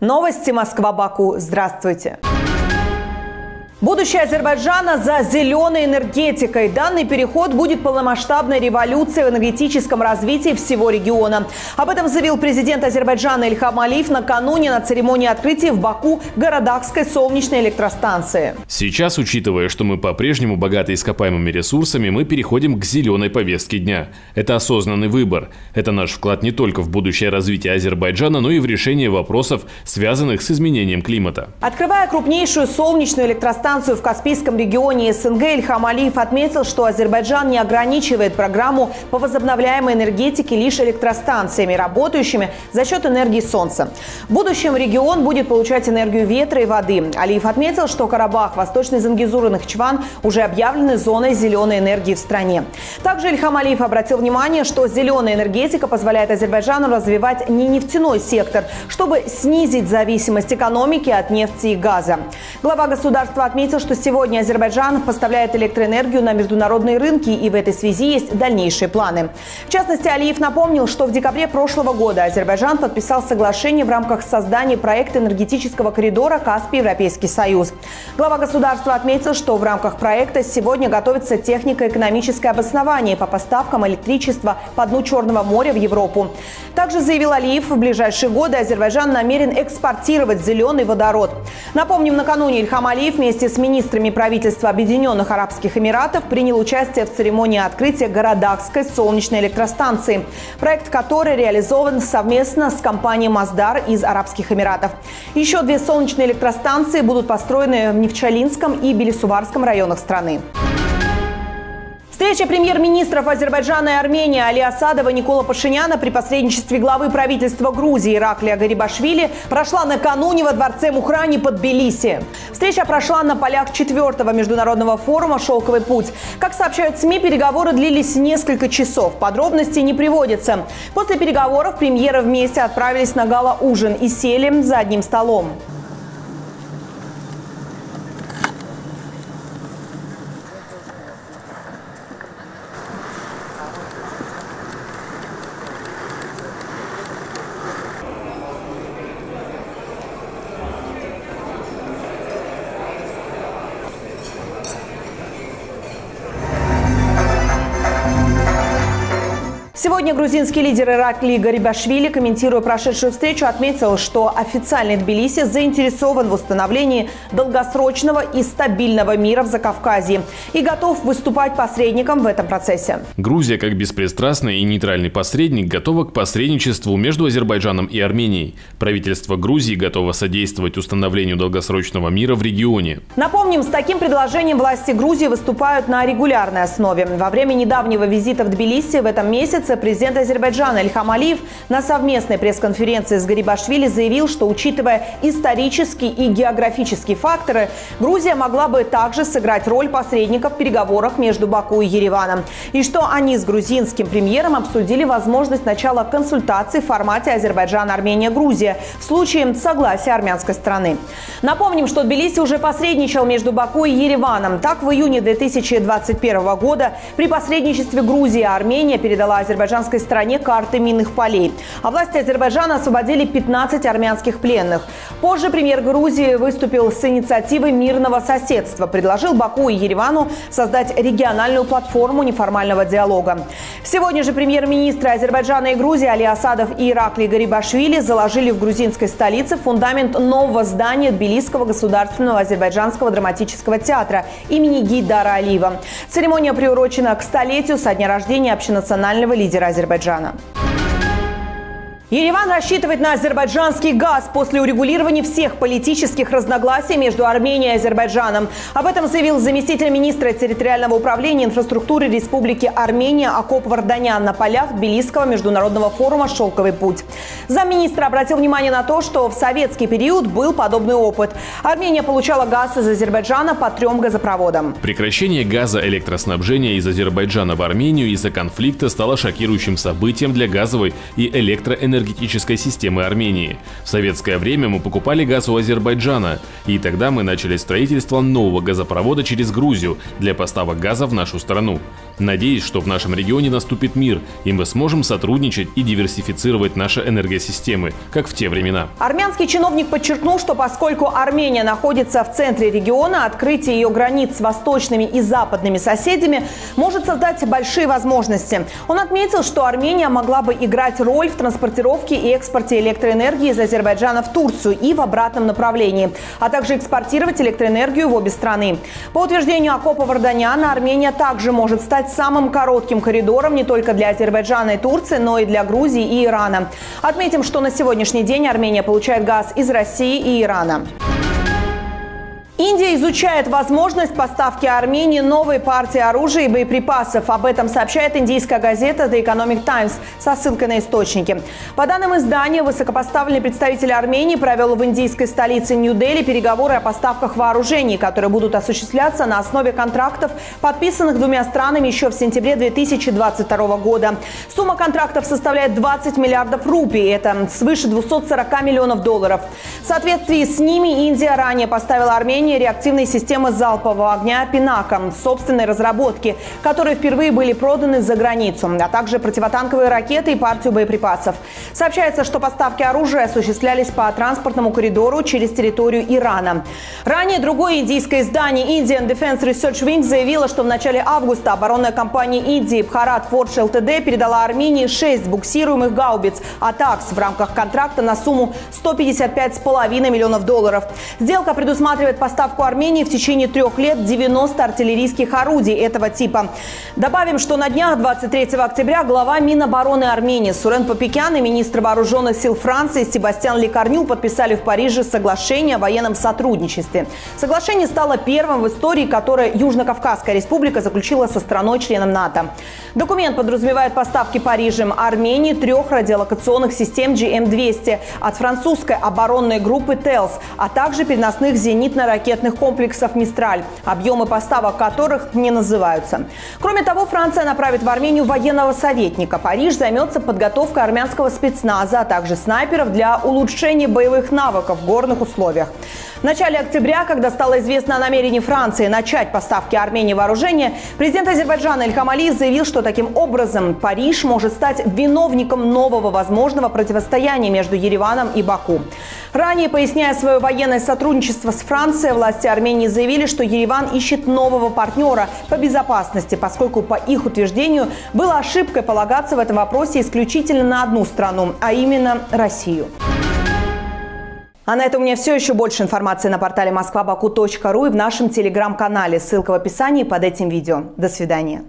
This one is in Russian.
Новости Москва-Баку. Здравствуйте. Будущее Азербайджана за зеленой энергетикой. Данный переход будет полномасштабной революцией в энергетическом развитии всего региона. Об этом заявил президент Азербайджана Ильхам Алиев накануне на церемонии открытия в Баку Городакской солнечной электростанции. Сейчас, учитывая, что мы по-прежнему богаты ископаемыми ресурсами, мы переходим к зеленой повестке дня. Это осознанный выбор. Это наш вклад не только в будущее развитие Азербайджана, но и в решение вопросов, связанных с изменением климата. Открывая крупнейшую солнечную электростанцию, станцию в Каспийском регионе СНГ Ильхам Алиев отметил, что Азербайджан не ограничивает программу по возобновляемой энергетике лишь электростанциями, работающими за счет энергии солнца. В будущем регион будет получать энергию ветра и воды. Алиев отметил, что Карабах, Восточный Зангизур и Нахчеван уже объявлены зоной зеленой энергии в стране. Также Ильхам Алиев обратил внимание, что зеленая энергетика позволяет Азербайджану развивать не нефтяной сектор, чтобы снизить зависимость экономики от нефти и газа. Глава государства отметил, отметил, что сегодня Азербайджан поставляет электроэнергию на международные рынки, и в этой связи есть дальнейшие планы. В частности, Алиев напомнил, что в декабре прошлого года Азербайджан подписал соглашение в рамках создания проекта энергетического коридора Каспий-Европейский Союз. Глава государства отметил, что в рамках проекта сегодня готовится технико-экономическое обоснование по поставкам электричества по дну Черного моря в Европу. Также заявил Алиев, в ближайшие годы Азербайджан намерен экспортировать зеленый водород. Напомним, накануне Ильхам Алиев вместе с министрами правительства Объединенных Арабских Эмиратов принял участие в церемонии открытия Городакской солнечной электростанции, проект которой реализован совместно с компанией «Маздар» из Арабских Эмиратов. Еще две солнечные электростанции будут построены в Невчалинском и Белисуварском районах страны. Встреча премьер-министров Азербайджана и Армении Али Асадова Никола Пашиняна при посредничестве главы правительства Грузии Ираклия Гарибашвили прошла накануне во дворце Мухрани под Тбилиси. Встреча прошла на полях четвертого международного форума «Шелковый путь». Как сообщают СМИ, переговоры длились несколько часов. Подробностей не приводятся. После переговоров премьеры вместе отправились на гала-ужин и сели за одним столом. Сегодня грузинский лидер Иракли Гарибашвили, комментируя прошедшую встречу, отметил, что официальный Тбилиси заинтересован в установлении долгосрочного и стабильного мира в Закавказье и готов выступать посредником в этом процессе. Грузия, как беспристрастный и нейтральный посредник, готова к посредничеству между Азербайджаном и Арменией. Правительство Грузии готово содействовать установлению долгосрочного мира в регионе. Напомним, с таким предложением власти Грузии выступают на регулярной основе. Во время недавнего визита в Тбилиси в этом месяце президент Азербайджана Ильхам Алиев на совместной пресс-конференции с Гарибашвили заявил, что учитывая исторические и географические факторы, Грузия могла бы также сыграть роль посредника в переговорах между Баку и Ереваном. И что они с грузинским премьером обсудили возможность начала консультаций в формате Азербайджан-Армения-Грузия в случае согласия армянской страны. Напомним, что Тбилиси уже посредничал между Баку и Ереваном. Так, в июне 2021 года при посредничестве Грузии Армения передала Азербайджану азербайджанской стороне карты минных полей. А власти Азербайджана освободили 15 армянских пленных. Позже премьер Грузии выступил с инициативой мирного соседства. Предложил Баку и Еревану создать региональную платформу неформального диалога. Сегодня же премьер-министры Азербайджана и Грузии Али Асадов и Иракли Гарибашвили заложили в грузинской столице фундамент нового здания Тбилисского государственного азербайджанского драматического театра имени Гейдара Алиева. Церемония приурочена к столетию со дня рождения общенационального лидера лидера Азербайджана. Ереван рассчитывает на азербайджанский газ после урегулирования всех политических разногласий между Арменией и Азербайджаном. Об этом заявил заместитель министра территориального управления инфраструктуры Республики Армения Акоп Варданян на полях Тбилисского международного форума «Шелковый путь». Замминистра обратил внимание на то, что в советский период был подобный опыт. Армения получала газ из Азербайджана по трем газопроводам. Прекращение газа электроснабжения из Азербайджана в Армению из-за конфликта стало шокирующим событием для газовой и электроэнергетической энергетической системы Армении. В советское время мы покупали газ у Азербайджана, и тогда мы начали строительство нового газопровода через Грузию для поставок газа в нашу страну. Надеюсь, что в нашем регионе наступит мир, и мы сможем сотрудничать и диверсифицировать наши энергосистемы, как в те времена. Армянский чиновник подчеркнул, что поскольку Армения находится в центре региона, открытие ее границ с восточными и западными соседями может создать большие возможности. Он отметил, что Армения могла бы играть роль в транспортировке и экспорте электроэнергии из Азербайджана в Турцию и в обратном направлении, а также экспортировать электроэнергию в обе страны. По утверждению Акопа Варданяна, Армения также может стать самым коротким коридором не только для Азербайджана и Турции, но и для Грузии и Ирана. Отметим, что на сегодняшний день Армения получает газ из России и Ирана. Индия изучает возможность поставки Армении новой партии оружия и боеприпасов. Об этом сообщает индийская газета The Economic Times со ссылкой на источники. По данным издания, высокопоставленный представитель Армении провел в индийской столице Нью-Дели переговоры о поставках вооружений, которые будут осуществляться на основе контрактов, подписанных двумя странами еще в сентябре 2022 года. Сумма контрактов составляет 20 миллиардов рупий, это свыше 240 миллионов долларов. В соответствии с ними Индия ранее поставила Армении применение реактивной системы залпового огня «Пинака» собственной разработки, которые впервые были проданы за границу, а также противотанковые ракеты и партию боеприпасов. Сообщается, что поставки оружия осуществлялись по транспортному коридору через территорию Ирана. Ранее другое индийское издание Indian Defense Research Wing заявило, что в начале августа оборонная компания Индии Бхарат Фордж ЛТД передала Армении 6 буксируемых гаубиц «Атакс» в рамках контракта на сумму 155,5 миллионов долларов. Сделка предусматривает поставку поставку Армении в течение трех лет 90 артиллерийских орудий этого типа. Добавим, что на днях 23 октября глава Минобороны Армении Сурен Папикян и министр вооруженных сил Франции Себастьян Лекарню подписали в Париже соглашение о военном сотрудничестве. Соглашение стало первым в истории, которое Южно-Кавказская республика заключила со страной-членом НАТО. Документ подразумевает поставки Парижем Армении трех радиолокационных систем GM-200 от французской оборонной группы ТЕЛС, а также переносных зенитно-ракетных ракетных комплексов «Мистраль», объемы поставок которых не называются. Кроме того, Франция направит в Армению военного советника. Париж займется подготовкой армянского спецназа, а также снайперов для улучшения боевых навыков в горных условиях. В начале октября, когда стало известно о намерении Франции начать поставки Армении вооружения, президент Азербайджана Ильхам Алиев заявил, что таким образом Париж может стать виновником нового возможного противостояния между Ереваном и Баку. Ранее, поясняя свое военное сотрудничество с Францией, власти Армении заявили, что Ереван ищет нового партнера по безопасности, поскольку, по их утверждению, было ошибкой полагаться в этом вопросе исключительно на одну страну, а именно Россию. А на этом у меня все. Еще больше информации на портале москвабаку.ру и в нашем телеграм-канале. Ссылка в описании под этим видео. До свидания.